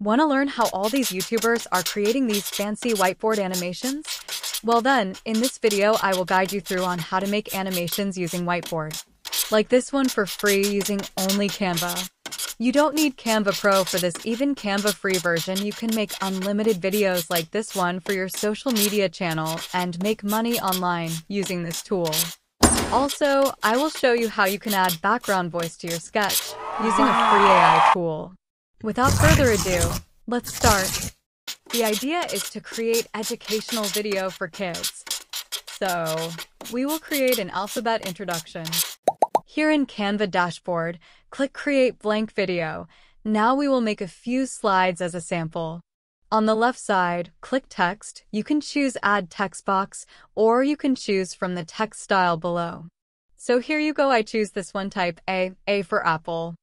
Want to learn how all these YouTubers are creating these fancy whiteboard animations? Well then, in this video I will guide you through on how to make animations using whiteboard. Like this one for free using only Canva. You don't need Canva Pro for this even Canva free version you can make unlimited videos like this one for your social media channel and make money online using this tool. Also, I will show you how you can add background voice to your sketch using a free AI tool. Without further ado, let's start. The idea is to create educational video for kids. So, we will create an alphabet introduction. Here in Canva dashboard, click Create Blank Video. Now we will make a few slides as a sample. On the left side, click Text. You can choose Add Text Box, or you can choose from the text style below. So here you go, I choose this one type A, A for Apple.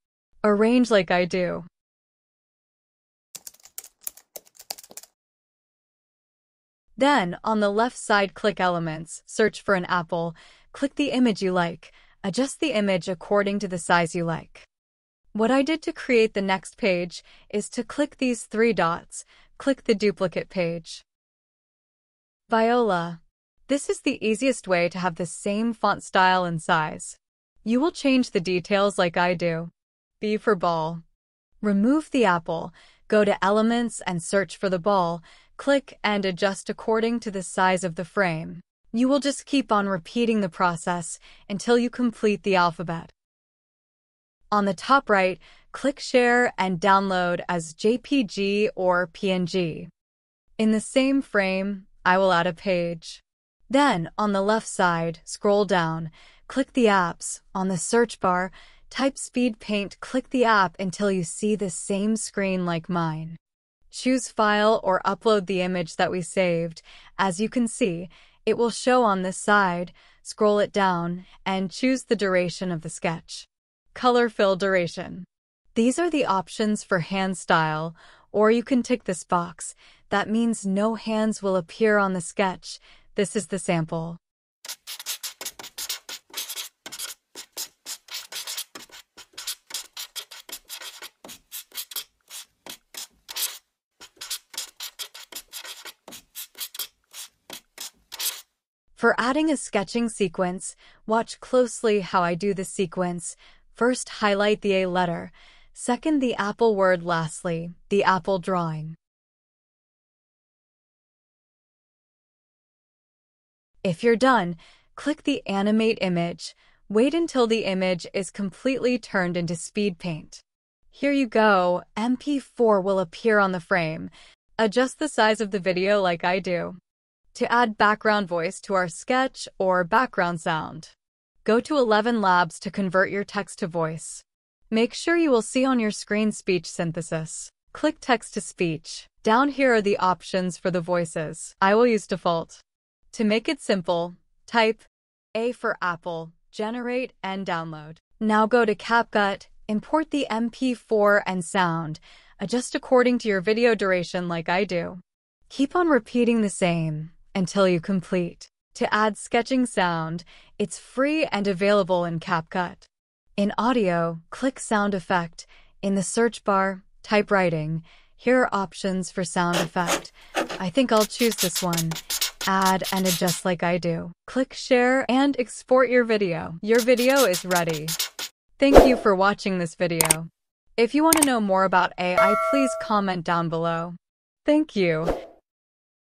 Arrange like I do. Then, on the left side, click Elements, search for an apple, click the image you like, adjust the image according to the size you like. What I did to create the next page is to click these three dots, click the duplicate page. Viola. This is the easiest way to have the same font style and size. You will change the details like I do. B for ball. Remove the apple, go to Elements and search for the ball, click and adjust according to the size of the frame. You will just keep on repeating the process until you complete the alphabet. On the top right, click Share and download as JPG or PNG. In the same frame, I will add a page. Then, on the left side, scroll down, click the apps. On the search bar, type Speed Paint, click the app until you see the same screen like mine. Choose File or upload the image that we saved. As you can see, it will show on this side, scroll it down, and choose the duration of the sketch. Color fill duration. These are the options for hand style, or you can tick this box. That means no hands will appear on the sketch. This is the sample. For adding a sketching sequence, watch closely how I do the sequence. First, highlight the A letter. Second, the apple word. Lastly, the apple drawing. If you're done, click the Animate image. Wait until the image is completely turned into speed paint. Here you go, MP4 will appear on the frame. Adjust the size of the video like I do. To add background voice to our sketch or background sound. Go to ElevenLabs to convert your text to voice. Make sure you will see on your screen speech synthesis. Click text to speech. Down here are the options for the voices. I will use default. To make it simple, type A for Apple, generate and download. Now go to CapCut, import the MP4 and sound, adjust according to your video duration like I do. Keep on repeating the same until you complete. To add sketching sound, it's free and available in CapCut. In audio, click Sound Effect. In the search bar, type Writing. Here are options for sound effect. I think I'll choose this one. Add and adjust like I do. Click Share and export your video. Your video is ready. Thank you for watching this video. If you want to know more about AI, please comment down below. Thank you.